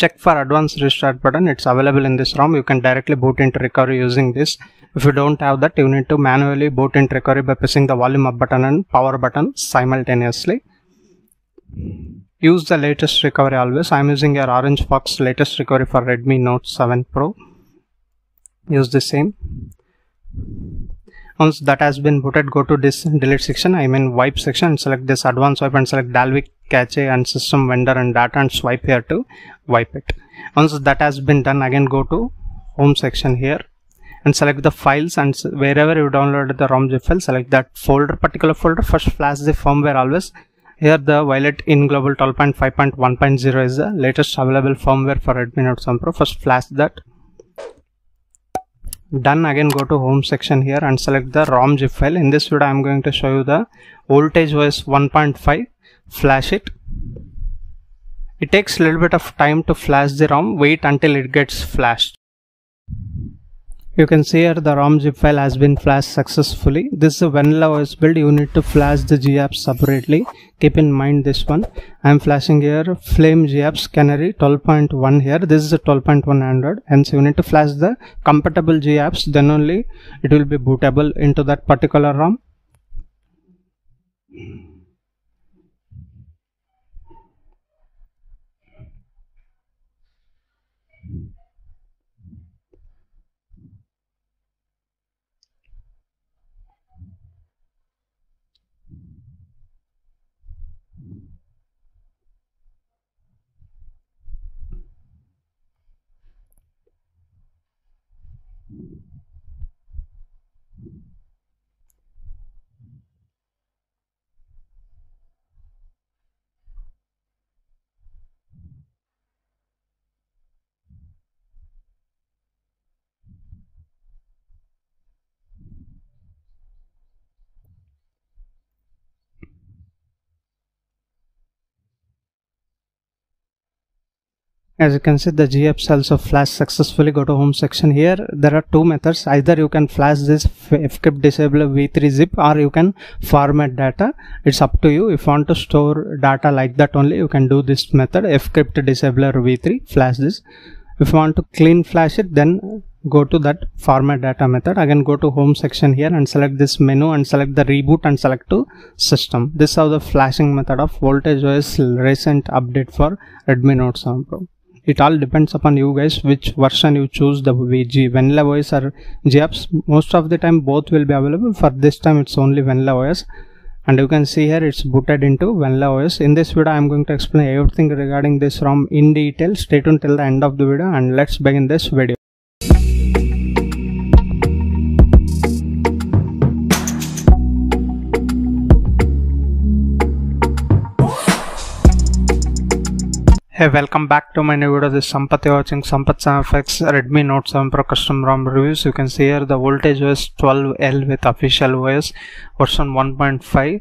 check for advanced restart button. It's available in this ROM. You can directly boot into recovery using this. If you don't have that you need to manually boot into recovery by pressing the volume up button and power button simultaneously. Use the latest recovery always. I'm using your orange fox latest recovery for redmi note 7 pro. Use the same. Once that has been booted go to this delete section i mean wipe section select this advanced wipe and select dalvik cache and system vendor and data and swipe here to wipe it once that has been done again go to home section here and select the files and wherever you downloaded the rom zip file select that folder particular folder first flash the firmware always here the Violet in Global 12.5.1.0 is the latest available firmware for Redmi Note 7 Pro. First flash that. Done again go to home section here and select the ROM zip file. In this video I am going to show you the voltage OS 1.5 flash it. It takes a little bit of time to flash the ROM. Wait until it gets flashed. You can see here the ROM zip file has been flashed successfully. This is a vanilla OS build. You need to flash the GApps separately. Keep in mind this one. I am flashing here Flame GApps Canary 12.1 here. This is a 12.1 Android. Hence you need to flash the compatible GApps. Then only it will be bootable into that particular ROM. As you can see the GApps also flash successfully go to home section here. There are two methods. Either you can flash this fkip disable v3 zip or you can format data. It's up to you. If you want to store data like that only you can do this method fkip disable v3 flash this. If you want to clean flash it then go to that format data method. Again go to home section here and select this menu and select the reboot and select to system. This is how the flashing method of voltage os recent update for redmi note 7 pro it all depends upon you guys which version you choose the VG vanilla OS or GApps most of the time both will be available. For this time it's only vanilla OS and you can see here it's booted into vanilla OS in this video I'm going to explain everything regarding this ROM in detail. Stay tuned till the end of the video and let's begin this video Hey, welcome back to my new video. This is Sampath. Watching Sampath FX Redmi Note 7 Pro custom ROM reviews. You can see here the voltage OS 12L with official OS version 1.5.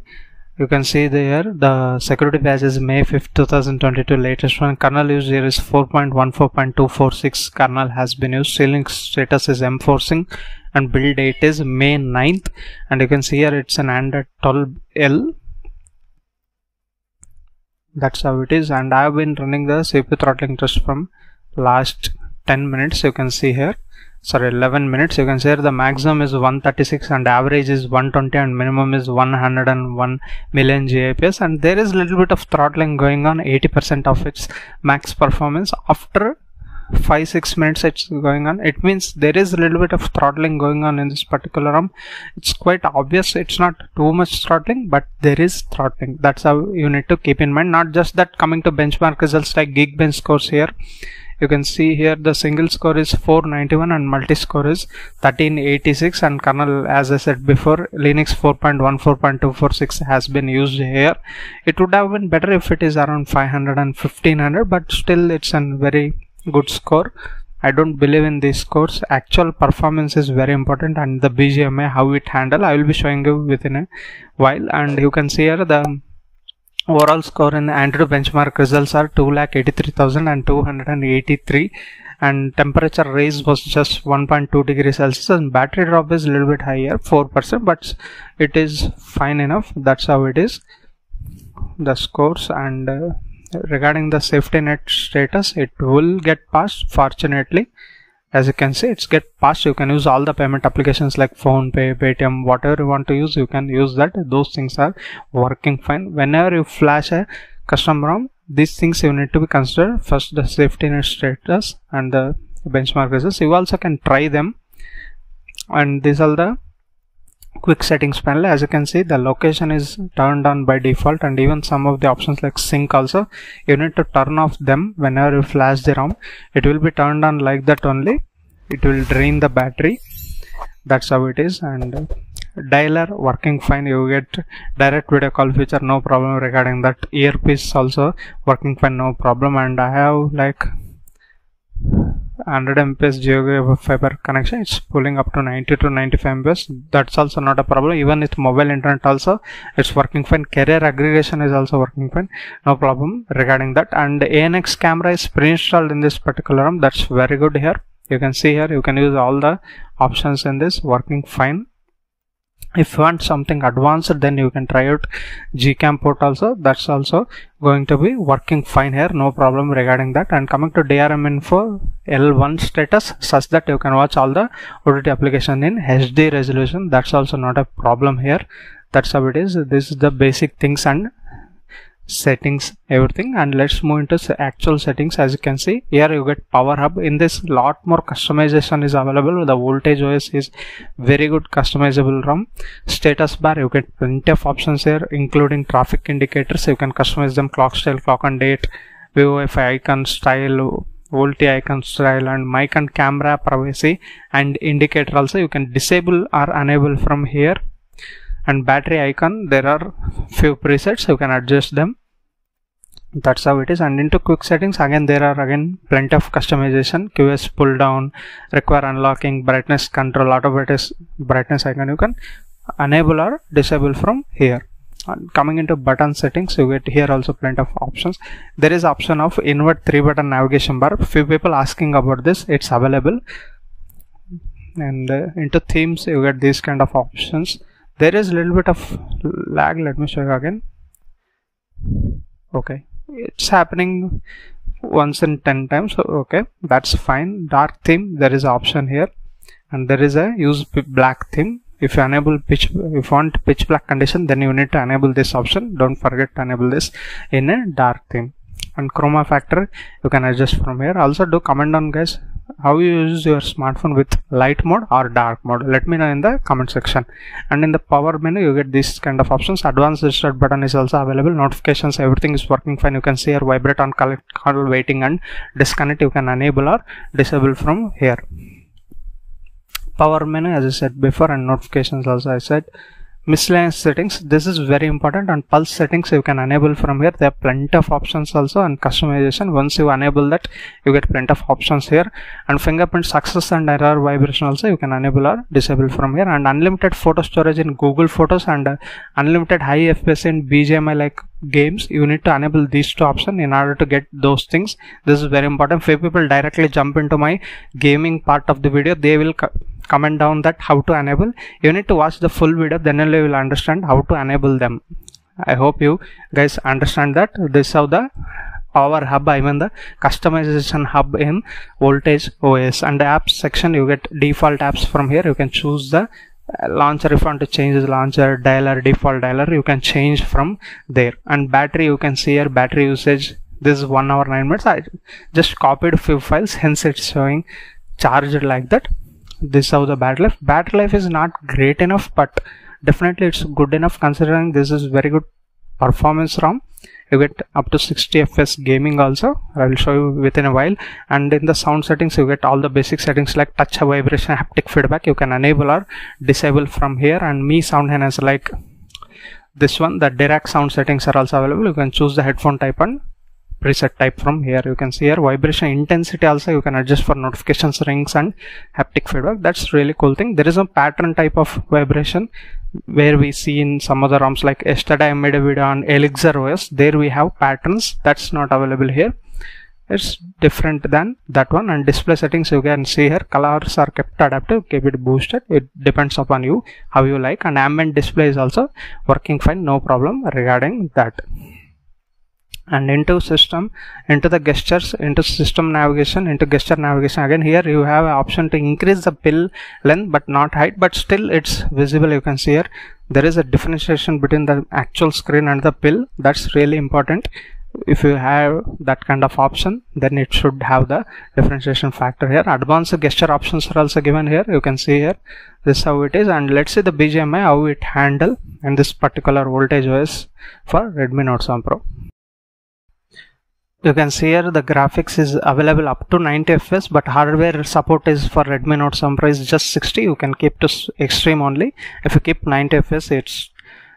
You can see there the security patch is May 5th, 2022. Latest one kernel used here is 4.14.246. Kernel has been used. SELinux status is enforcing and build date is May 9th. And you can see here it's an Android 12L that's how it is. And I have been running the CPU throttling test from last 10 minutes you can see here. Sorry 11 minutes you can see here. The maximum is 136 and average is 120 and minimum is 101 million GIPS and there is a little bit of throttling going on 80% of its max performance. After 5 6 minutes it's going on. It means there is a little bit of throttling going on in this particular arm it's quite obvious it's not too much throttling but there is throttling. That's how you need to keep in mind. Not just that coming to benchmark results like geekbench scores here. You can see here the single score is 491 and multi score is 1386 and kernel as I said before Linux 4.14.246 has been used here. It would have been better if it is around 500 and 1500 but still it's a very good score. I don't believe in these scores. Actual performance is very important and the BGMI how it handle I will be showing you within a while. And you can see here the overall score in AnTuTu benchmark results are 2,83,283 and temperature raise was just 1.2 degrees Celsius and battery drop is a little bit higher 4% but it is fine enough. That's how it is. The scores and uh, regarding the safety net status it will get passed fortunately. As you can see it's get passed. You can use all the payment applications like PhonePe paytm whatever you want to use you can use that. Those things are working fine. Whenever you flash a custom ROM these things you need to be considered. First the safety net status and the benchmark results you also can try them. And these are the quick settings panel. As you can see the location is turned on by default and even some of the options like sync also you need to turn off them whenever you flash the ROM. It will be turned on like that only. It will drain the battery. That's how it is. And dialer working fine. You get direct video call feature no problem regarding that. Earpiece also working fine no problem. And I have like 100 mbps Jio fiber connection it's pulling up to 90 to 95 mbps that's also not a problem. Even with mobile internet also it's working fine. Carrier aggregation is also working fine. No problem regarding that. And ANX camera is pre-installed in this particular ROM that's very good here. You can see here you can use all the options in this. Working fine if you want something advanced then you can try out gcam port also. That's also going to be working fine here. No problem regarding that. And coming to drm info l1 status such that you can watch all the ott application in hd resolution. That's also not a problem here. That's how it is. This is the basic things and settings everything. And let's move into actual settings. As you can see here you get power hub. In this lot more customization is available. The voltage os is very good customizable ROM. Status bar you get plenty of options here including traffic indicators. You can customize them clock style clock and date VoIP icon style VoLTE icon style and mic and camera privacy and indicator also. You can disable or enable from here and battery icon there are few presets you can adjust them. That's how it is. And into quick settings again there are again plenty of customization. Qs pull down require unlocking brightness control auto brightness brightness icon you can enable or disable from here. And coming into button settings you get here also plenty of options. There is option of invert three button navigation bar. Few people asking about this. It's available. And uh, into themes you get these kind of options there is a little bit of lag let me show you again. Okay. It's happening once in 10 times okay that's fine. Dark theme there is option here. And there is a use black theme. If you enable pitch if you want pitch black condition then you need to enable this option. Don't forget to enable this in a dark theme. And chroma factor you can adjust from here. Also do comment on guys how you use your smartphone with light mode or dark mode. Let me know in the comment section. And in the power menu you get this kind of options. Advanced restart button is also available. Notifications everything is working fine. You can see here vibrate on collect call waiting and disconnect. You can enable or disable from here. Power menu as i said before and notifications also i said miscellaneous settings. This is very important. And pulse settings you can enable from here. There are plenty of options also and customization. Once you enable that you get plenty of options here. And fingerprint success and error vibration also you can enable or disable from here. And unlimited photo storage in google photos and uh, unlimited high fps in bgmi like games. You need to enable these two options in order to get those things. This is very important. Few people directly jump into my gaming part of the video. They will comment down that how to enable. You need to watch the full video then you will understand how to enable them. I hope you guys understand that. This is how the power hub i mean the customization hub in voltage os and the apps section you get default apps from here. You can choose the launcher if you want to change the launcher dialer default dialer you can change from there. And battery you can see here battery usage this is one hour nine minutes. I just copied few files hence it's showing charged like that this how the battery life battery life is not great enough but definitely it's good enough considering this is very good performance ROM. You get up to 60 fps gaming also. I will show you within a while. And in the sound settings you get all the basic settings like touch vibration haptic feedback. You can enable or disable from here. And Mi sound enhancer like this one the Dirac sound settings are also available. You can choose the headphone type and preset type from here. You can see here vibration intensity also you can adjust for notifications rings and haptic feedback. That's really cool thing. There is a pattern type of vibration where we see in some other ROMs like yesterday I made a video on Elixir OS there we have patterns. That's not available here. It's different than that one. And display settings you can see here. Colors are kept adaptive. Keep it boosted. It depends upon you how you like. And ambient display is also working fine. No problem regarding that and into system into the gestures into system navigation into gesture navigation. Again here you have an option to increase the pill length but not height but still it's visible you can see here. There is a differentiation between the actual screen and the pill that's really important. If you have that kind of option then it should have the differentiation factor here. Advanced gesture options are also given here. You can see here. This is how it is. And let's see the BGMI how it handle in this particular voltage OS for Redmi Note 7 Pro you can see here the graphics is available up to 90 fps but hardware support is for redmi note 7 pro is just 60 you can keep to extreme only. If you keep 90 fps it's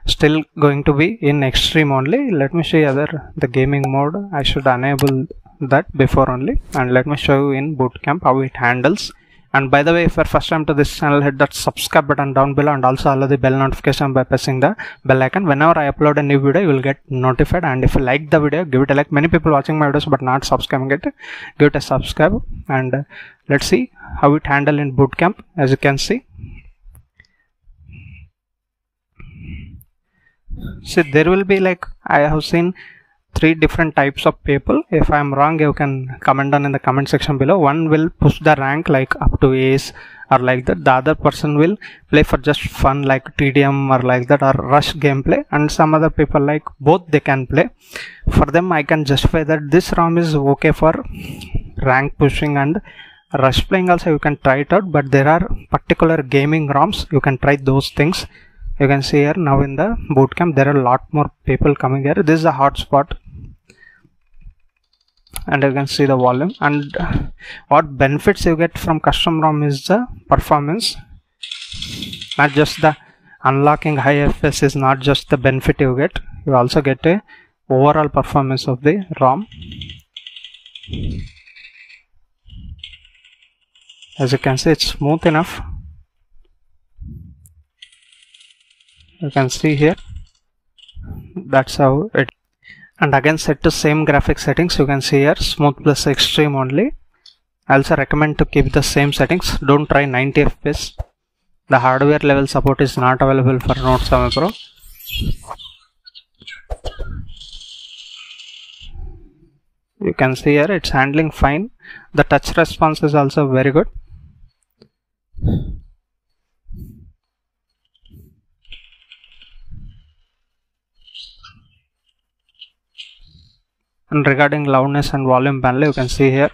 still going to be in extreme only. Let me show you other the gaming mode. I should enable that before only. And let me show you in bootcamp how it handles and by the way if you're first time to this channel hit that subscribe button down below and also allow the bell notification by pressing the bell icon. Whenever i upload a new video you will get notified. And if you like the video give it a like. Many people watching my videos but not subscribing it give it a subscribe. And uh, let's see how it handle in bootcamp as you can see. See there will be like i have seen three different types of people. If i'm wrong you can comment down in the comment section below. One will push the rank like up to ace or like that. The other person will play for just fun like tdm or like that or rush gameplay. And some other people like both they can play. For them i can justify that this rom is okay for rank pushing and rush playing also you can try it out but there are particular gaming roms. You can try those things. You can see here now in the bootcamp there are a lot more people coming here. This is a hotspot and you can see the volume. And uh, what benefits you get from custom ROM is the performance. Not just the unlocking high FPS is not just the benefit you get. You also get a overall performance of the ROM. As you can see it's smooth enough. You can see here. That's how it and again set to same graphic settings. You can see here smooth plus extreme only. I also recommend to keep the same settings. Don't try 90 fps the hardware level support is not available for Note 7 Pro. You can see here it's handling fine. The touch response is also very good and regarding loudness and volume panel you can see here.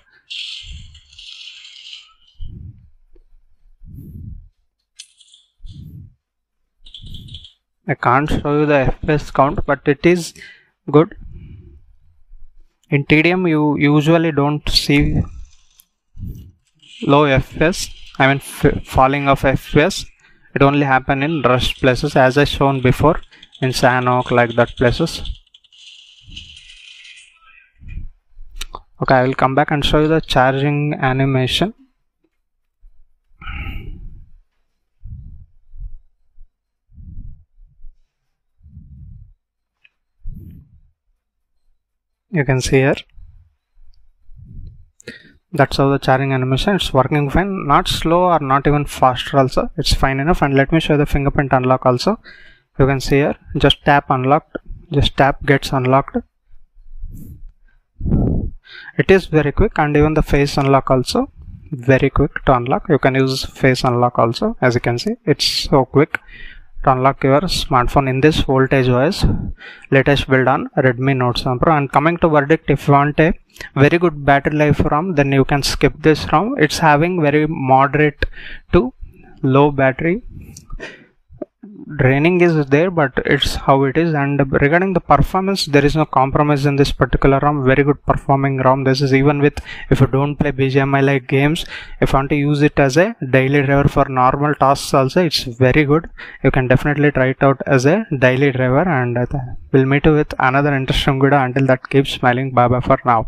I can't show you the FPS count but it is good. In TDM you usually don't see low FPS I mean falling of FPS it only happen in rush places as I shown before in Sanhok like that places okay I will come back and show you the charging animation. You can see here. That's how the charging animation it's working fine. Not slow or not even faster also. It's fine enough. And let me show the fingerprint unlock also. You can see here just tap unlocked. Just tap gets unlocked it is very quick and even the face unlock also very quick to unlock. You can use face unlock also. As you can see it's so quick to unlock your smartphone in this voltage OS latest build on Redmi Note 7 Pro. And coming to verdict if you want a very good battery life ROM then you can skip this ROM. It's having very moderate to low battery draining is there but it's how it is. And regarding the performance there is no compromise in this particular ROM very good performing ROM this is even with if you don't play BGMI like games if you want to use it as a daily driver for normal tasks also it's very good. You can definitely try it out as a daily driver. And uh, we'll meet you with another interesting video. Until that keep smiling bye bye for now